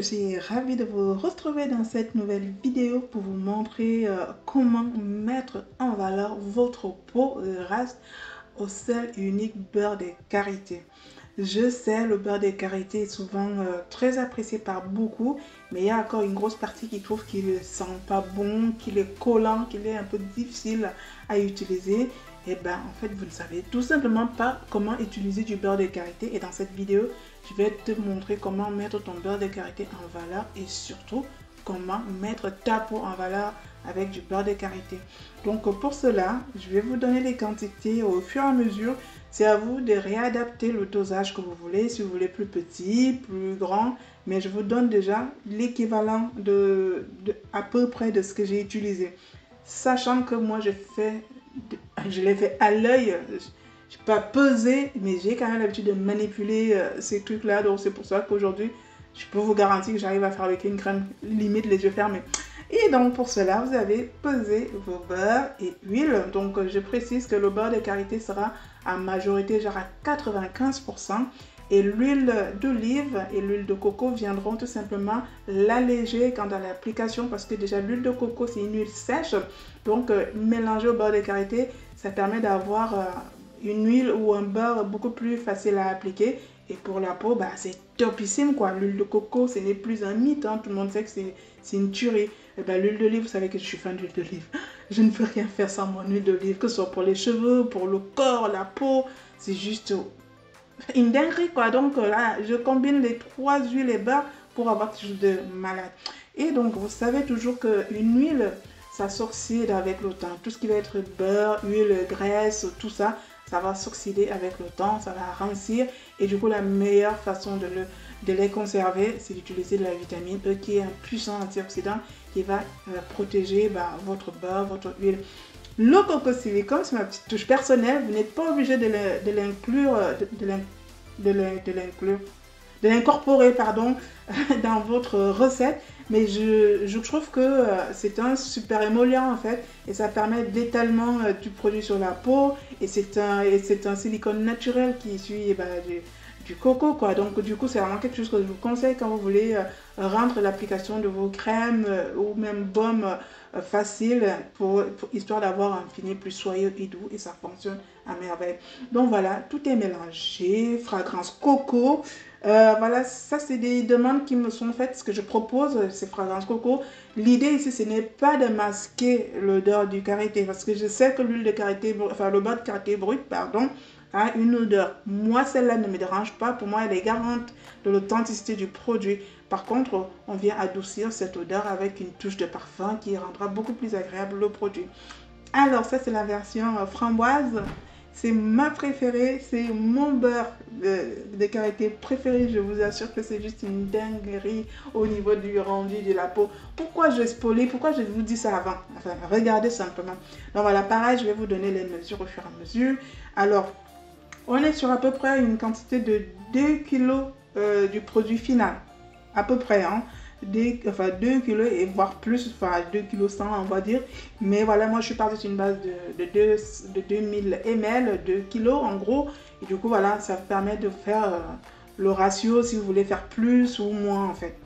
suis ravie de vous retrouver dans cette nouvelle vidéo pour vous montrer euh, comment mettre en valeur votre peau grâce au seul et unique beurre de karité. Je sais, le beurre de karité est souvent euh, très apprécié par beaucoup, mais il y a encore une grosse partie qui trouve qu'il ne sent pas bon, qu'il est collant, qu'il est un peu difficile à utiliser. Et eh bien, en fait, vous ne savez tout simplement pas comment utiliser du beurre de karité. Et dans cette vidéo, je vais te montrer comment mettre ton beurre de karité en valeur et surtout comment mettre ta peau en valeur avec du beurre de karité. Donc pour cela, je vais vous donner les quantités au fur et à mesure. C'est à vous de réadapter le dosage que vous voulez, si vous voulez plus petit, plus grand. Mais je vous donne déjà l'équivalent de, à peu près de ce que j'ai utilisé. Sachant que moi, je fais je l'ai fait à l'œil. Je n'ai pas pesé, mais j'ai quand même l'habitude de manipuler euh, ces trucs-là. Donc c'est pour ça qu'aujourd'hui, je peux vous garantir que j'arrive à faire avec une crème limite les yeux fermés. Et donc pour cela, vous avez pesé vos beurres et huiles. Donc je précise que le beurre de karité sera à majorité genre à 95%. Et l'huile d'olive et l'huile de coco viendront tout simplement l'alléger quant à l'application parce que déjà l'huile de coco c'est une huile sèche. Donc euh, mélanger au beurre de karité, ça permet d'avoir euh, une huile ou un beurre beaucoup plus facile à appliquer. Et pour la peau, bah, c'est topissime quoi. L'huile de coco, ce n'est plus un mythe. Hein. Tout le monde sait que c'est une tuerie. Et bah, l'huile d'olive, vous savez que je suis fan d'huile d'olive. Je ne peux rien faire sans mon huile d'olive, que ce soit pour les cheveux, pour le corps, la peau. C'est juste une dinguerie quoi. Donc là, je combine les trois huiles et beurre pour avoir quelque chose de malade. Et donc, vous savez toujours qu'une huile, ça s'oxyde avec le temps. Tout ce qui va être beurre, huile, graisse, tout ça, ça va s'oxyder avec le temps, ça va rancir. Et du coup, la meilleure façon de, le, de les conserver, c'est d'utiliser de la vitamine E qui est un puissant antioxydant qui va euh, protéger bah, votre beurre, votre huile. Le coco silicone, c'est ma petite touche personnelle. Vous n'êtes pas obligé de l'inclure, de, l'inclure, de l'incorporer, pardon, dans votre recette. Mais je, trouve que euh, c'est un super émollient en fait. Et ça permet d'étalement euh, du produit sur la peau. Et c'est un, silicone naturel qui suit eh ben, du coco quoi. Donc du coup c'est vraiment quelque chose que je vous conseille quand vous voulez euh, rendre l'application de vos crèmes ou même baumes facile pour, histoire d'avoir un fini plus soyeux et doux et ça fonctionne à merveille. Donc voilà, tout est mélangé, fragrance coco. Euh, voilà, ça c'est des demandes qui me sont faites. Ce que je propose, c'est fragrance coco. L'idée ici, ce n'est pas de masquer l'odeur du karité parce que je sais que l'huile de karité, enfin le beurre de karité brut, pardon, une odeur. Moi, celle-là ne me dérange pas. Pour moi, elle est garante de l'authenticité du produit. Par contre, on vient adoucir cette odeur avec une touche de parfum qui rendra beaucoup plus agréable le produit. Alors, ça, c'est la version euh, framboise. C'est ma préférée, c'est mon beurre de, qualité préféré. Je vous assure que c'est juste une dinguerie au niveau du rendu de la peau. Pourquoi je spoiler Pourquoi je vous dis ça avant? Regardez simplement. Donc voilà, pareil, je vais vous donner les mesures au fur et à mesure. Alors, on est sur à peu près une quantité de 2 kg euh, du produit final. À peu près, hein. Enfin 2 kg et voire plus, enfin 2 kg 100 on va dire. Mais voilà, moi je suis partie sur une base de, de, 2, de 2000 ml, 2 kg en gros. Et du coup, voilà, ça permet de faire euh, le ratio si vous voulez faire plus ou moins en fait.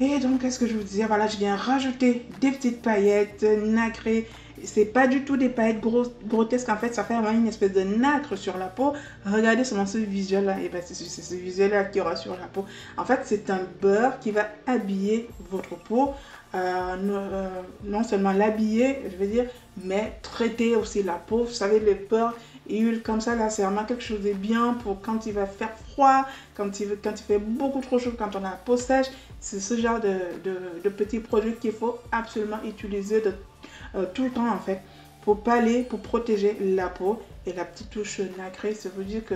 Et donc, qu'est-ce que je vous disais Voilà, je viens rajouter des petites paillettes nacrées c'est pas du tout des paillettes grotesques. En fait, ça fait vraiment une espèce de nacre sur la peau. Regardez seulement ce visuel-là. Et ben, c'est ce visuel-là qui aura sur la peau. En fait, c'est un beurre qui va habiller votre peau. Euh, euh, non seulement l'habiller, je veux dire, mais traiter aussi la peau. Vous savez, les beurres et comme ça, là, c'est vraiment quelque chose de bien pour quand il va faire froid, quand il, quand il fait beaucoup trop chaud, quand on a la peau sèche. C'est ce genre de, de, de petits produits qu'il faut absolument utiliser de euh, tout le temps en fait pour pallier, pour protéger la peau. Et la petite touche nacrée, ça veut dire que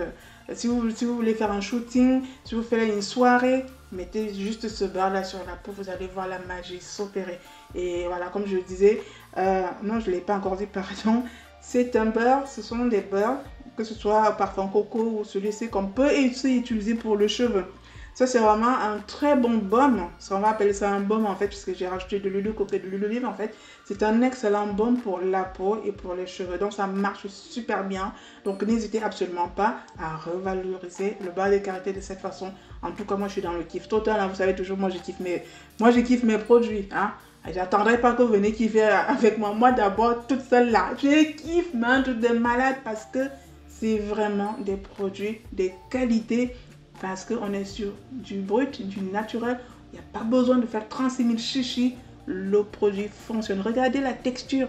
si vous, si vous voulez faire un shooting, si vous faites une soirée, mettez juste ce beurre là sur la peau, vous allez voir la magie s'opérer. Et voilà, comme je disais, euh, non, je ne l'ai pas encore dit, pardon, c'est un beurre, ce sont des beurres, que ce soit parfum coco ou celui-ci qu'on peut utiliser pour le cheveu. Ça, c'est vraiment un très bon baume. On va appeler ça un baume en fait, puisque j'ai rajouté de l'huile de coco et de l'huile d'olive en fait. C'est un excellent baume pour la peau et pour les cheveux. Donc, ça marche super bien. Donc, n'hésitez absolument pas à revaloriser le bas des caractères de cette façon En tout cas, moi, je suis dans le kiff total. Hein. Vous savez toujours, moi, je kiffe mes, moi, je kiffe produits. Hein. J'attendrai pas que vous venez kiffer avec moi. Moi, d'abord, toute seule là. Je kiffe, un truc de malade parce que c'est vraiment des produits de qualité parce qu'on est sur du brut, du naturel. Il n'y a pas besoin de faire 36 000 chichis. Le produit fonctionne. Regardez la texture.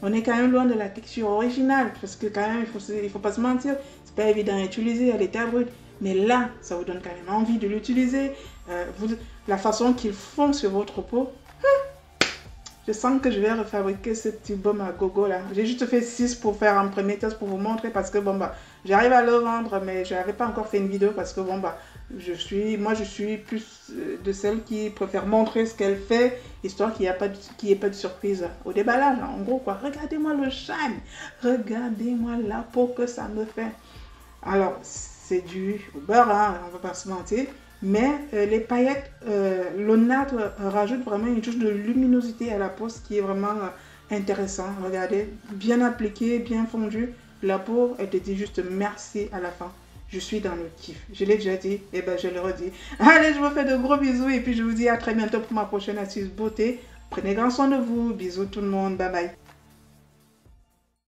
On est quand même loin de la texture originale parce que quand même, il il faut pas se mentir, c'est pas évident à utiliser à l'état brut. Mais là, ça vous donne quand même envie de l'utiliser. Euh, la façon qu'ils font sur votre peau, je sens que je vais refabriquer ce petit baume à gogo là. J'ai juste fait 6 pour faire un premier test pour vous montrer parce que bon bah j'arrive à le vendre mais je n'avais pas encore fait une vidéo parce que bon bah je suis moi je suis plus euh, de celles qui préfèrent montrer ce qu'elle fait histoire qu'il n'y ait pas de, surprise au déballage en gros quoi. Regardez-moi le shine, regardez-moi la peau que ça me fait. Alors c'est du beurre hein, on va pas se mentir. Mais euh, les paillettes, euh, l'onate rajoute vraiment une touche de luminosité à la peau, qui est vraiment euh, intéressant. Regardez, bien appliqué, bien fondu. La peau, elle te dit juste merci à la fin. Je suis dans le kiff. Je l'ai déjà dit, et eh ben je le redis. Allez, je vous fais de gros bisous et puis je vous dis à très bientôt pour ma prochaine astuce beauté. Prenez grand soin de vous. Bisous tout le monde. Bye bye.